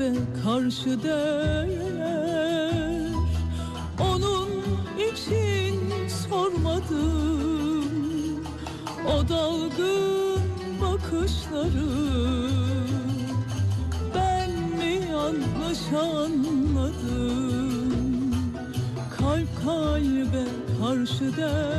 bize karşı değer. Onun için sormadım. O dalgın bakışları Ben mi yanlış anladım? Kalp kalbe karşı değer.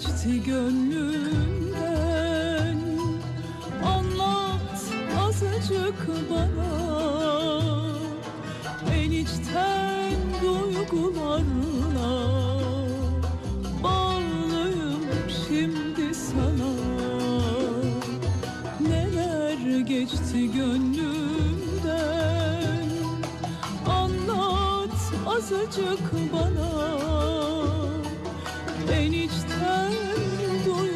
geçti gönlümden. Anlat azıcık bana. En içten duygularla Bağlıyım şimdi sana. Neler geçti gönlümden? Anlat azıcık bana ben içten doyum